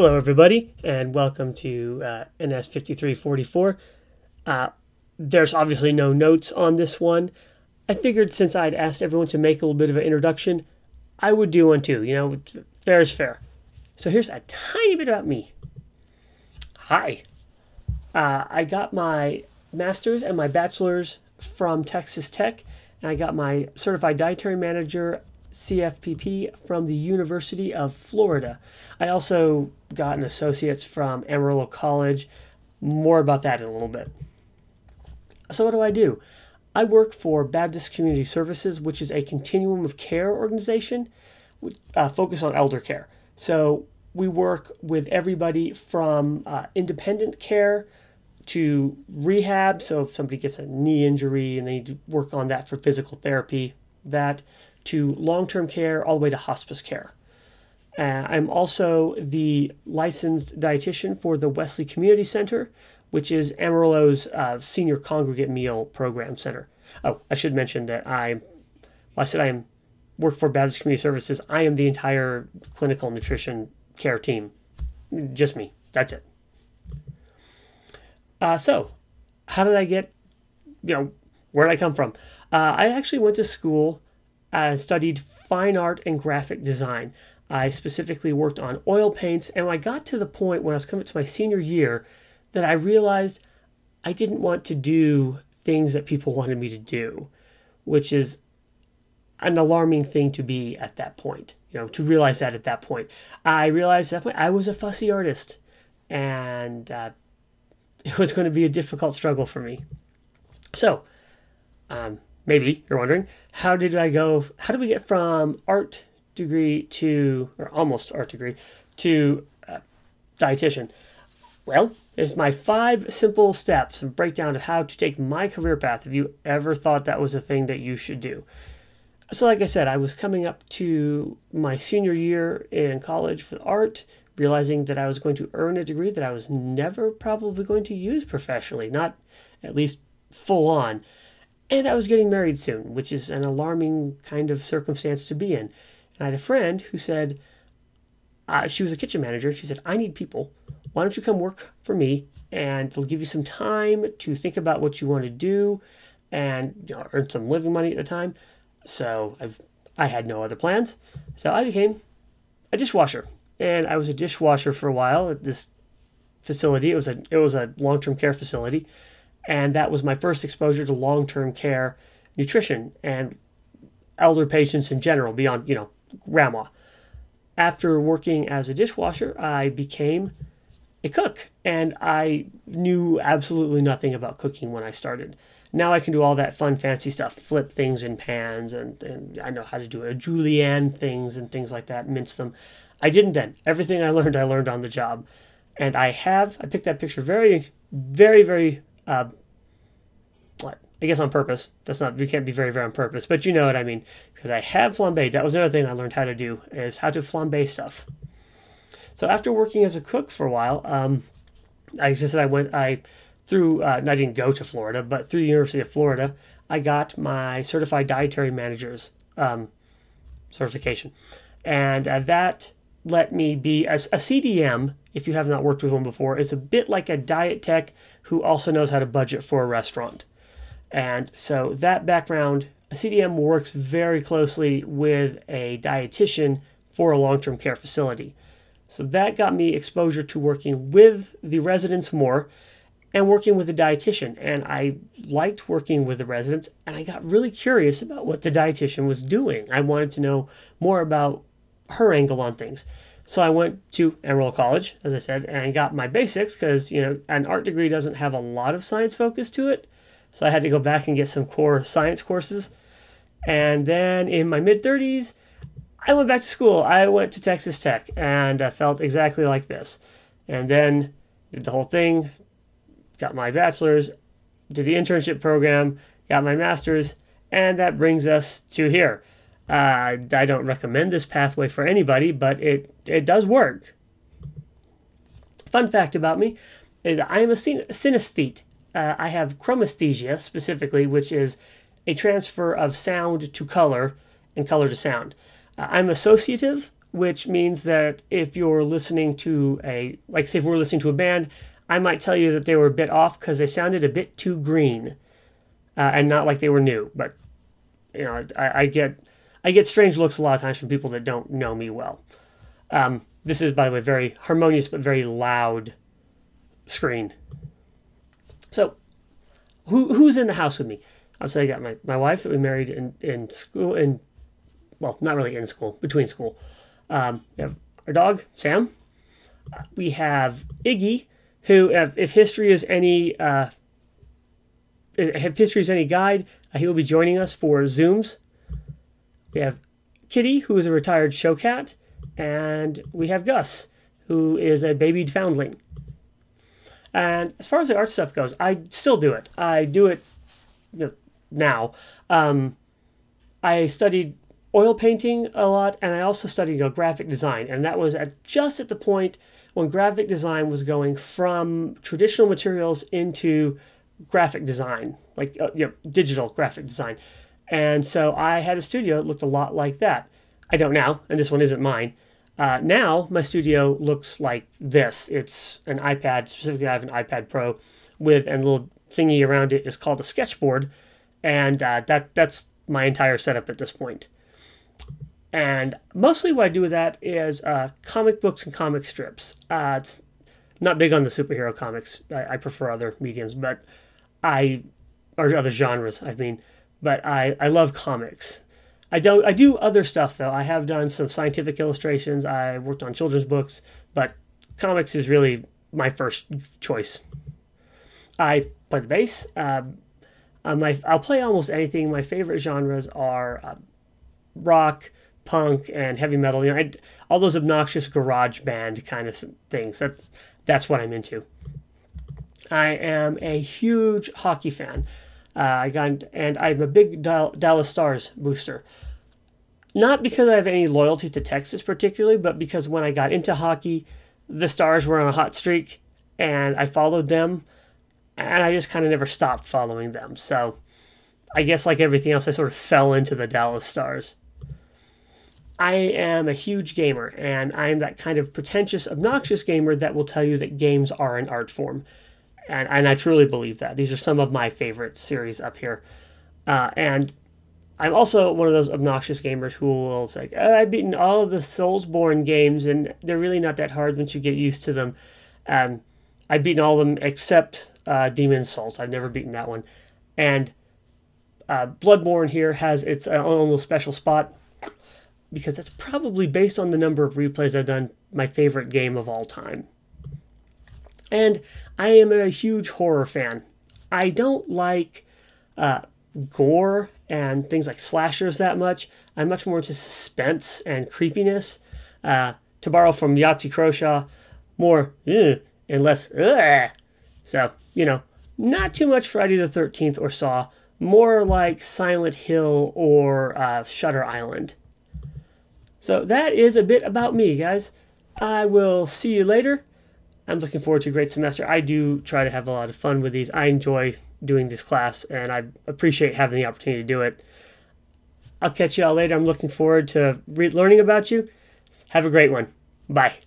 Hello, everybody, and welcome to uh, NS5344. Uh, there's obviously no notes on this one. I figured since I'd asked everyone to make a little bit of an introduction, I would do one too. You know, fair is fair. So here's a tiny bit about me. Hi. Uh, I got my master's and my bachelor's from Texas Tech, and I got my certified dietary manager CFPP from the University of Florida. I also got an associate's from Amarillo College. More about that in a little bit. So, what do I do? I work for Baptist Community Services, which is a continuum of care organization uh, focused on elder care. So, we work with everybody from uh, independent care to rehab. So, if somebody gets a knee injury and they need to work on that for physical therapy, that to long term care all the way to hospice care. Uh, I'm also the licensed dietitian for the Wesley Community Center, which is Amarillo's uh, senior congregate meal program center. Oh, I should mention that I, well, I said I am work for Baptist Community Services. I am the entire clinical nutrition care team, just me. That's it. Uh, so, how did I get? You know, where did I come from? Uh, I actually went to school uh, studied fine art and graphic design. I specifically worked on oil paints, and I got to the point when I was coming to my senior year that I realized I didn't want to do things that people wanted me to do, which is an alarming thing to be at that point. You know, to realize that at that point, I realized that point I was a fussy artist, and uh, it was going to be a difficult struggle for me. So, um, maybe you're wondering, how did I go? How did we get from art degree to, or almost art degree, to uh, dietitian? Well, it's my five simple steps and breakdown of how to take my career path if you ever thought that was a thing that you should do. So, like I said, I was coming up to my senior year in college for art, realizing that I was going to earn a degree that I was never probably going to use professionally, not at least full on. And I was getting married soon, which is an alarming kind of circumstance to be in. And I had a friend who said, uh, she was a kitchen manager. She said, I need people. Why don't you come work for me? And they'll give you some time to think about what you want to do and you know, earn some living money at the time. So I've, I had no other plans. So I became a dishwasher. And I was a dishwasher for a while at this facility. It was a, it was a long-term care facility and that was my first exposure to long-term care nutrition and elder patients in general beyond you know grandma. After working as a dishwasher i became a cook and i knew absolutely nothing about cooking when i started. Now i can do all that fun fancy stuff flip things in pans and, and i know how to do a julienne things and things like that mince them. I didn't then. Everything i learned i learned on the job. And i have i picked that picture very very very uh, what I guess on purpose. That's not we can't be very very on purpose, but you know what I mean. Because I have flambéed. That was another thing I learned how to do is how to flambe stuff. So after working as a cook for a while, um, I just said I went I through uh, I didn't go to Florida, but through the University of Florida, I got my certified dietary managers um, certification, and uh, that let me be a, a CDM if you have not worked with one before, is a bit like a diet tech who also knows how to budget for a restaurant. And so that background, a CDM works very closely with a dietitian for a long term care facility. So that got me exposure to working with the residents more and working with the dietitian. And I liked working with the residents and I got really curious about what the dietitian was doing. I wanted to know more about her angle on things. So I went to Amarillo College, as I said, and got my basics because, you know, an art degree doesn't have a lot of science focus to it. So I had to go back and get some core science courses. And then in my mid 30s, I went back to school. I went to Texas Tech and I felt exactly like this. And then did the whole thing, got my bachelor's, did the internship program, got my master's, and that brings us to here. Uh, I don't recommend this pathway for anybody, but it, it does work. Fun fact about me is I am a synesthete. Uh, I have chromesthesia specifically, which is a transfer of sound to color and color to sound. Uh, I'm associative, which means that if you're listening to a, like say if we're listening to a band, I might tell you that they were a bit off because they sounded a bit too green uh, and not like they were new. But, you know, I, I, get I get strange looks a lot of times from people that don't know me well. Um, this is, by the way, very harmonious but very loud screen. So, who who's in the house with me? I'll say I got my, my wife that we married in, in school, in, well, not really in school, between school. Um, we have our dog, Sam. We have Iggy, who, if history is any, uh, if history is any guide, uh, he will be joining us for Zooms. We have Kitty, who is a retired show cat, and we have Gus, who is a babied foundling. And as far as the art stuff goes, I still do it. I do it now. Um, I studied oil painting a lot, and I also studied you know, graphic design. And that was at just at the point when graphic design was going from traditional materials into graphic design, like uh, you know, digital graphic design. And so I had a studio that looked a lot like that. I don't now, and this one isn't mine. Uh, now my studio looks like this. It's an iPad, specifically I have an iPad Pro with a little thingy around it is called a sketchboard, and uh, that that's my entire setup at this point. And mostly what I do with that is uh, comic books and comic strips. Uh, it's not big on the superhero comics. I, I, prefer other mediums, but I or other genres. I mean, but I I love comics. I don't. I do other stuff though. I have done some scientific illustrations. I worked on children's books, but comics is really my first choice. I play the bass. Um, uh, my, I'll play almost anything. My favorite genres are uh, rock, punk, and heavy metal. You know, I, all those obnoxious garage band kind of things. That that's what I'm into. I am a huge hockey fan. Uh, I got and I'm a big Dallas Stars booster. Not because I have any loyalty to Texas particularly, but because when I got into hockey, the Stars were on a hot streak, and I followed them, and I just kind of never stopped following them. So, I guess like everything else, I sort of fell into the Dallas Stars. I am a huge gamer, and I am that kind of pretentious, obnoxious gamer that will tell you that games are an art form and, and I truly believe that. These are some of my favorite series up here. Uh, and I'm also one of those obnoxious gamers who will say, oh, I've beaten all of the Soulsborne games, and they're really not that hard once you get used to them. Um, I've beaten all of them except uh, Demon's Souls. I've never beaten that one. And uh, Bloodborne here has its own little special spot because that's probably based on the number of replays I've done my favorite game of all time. And I am a huge horror fan. I don't like uh, gore and things like slashers that much. I'm much more into suspense and creepiness. Uh, to borrow from Yahtzee Croshaw, more and less ugh. So, you know, not too much Friday the 13th or Saw, more like Silent Hill or uh, Shutter Island. So that is a bit about me, guys. I will see you later. I'm looking forward to a great semester. I do try to have a lot of fun with these. I enjoy doing this class and I appreciate having the opportunity to do it. I'll catch you all later. I'm looking forward to learning about you. Have a great one. Bye.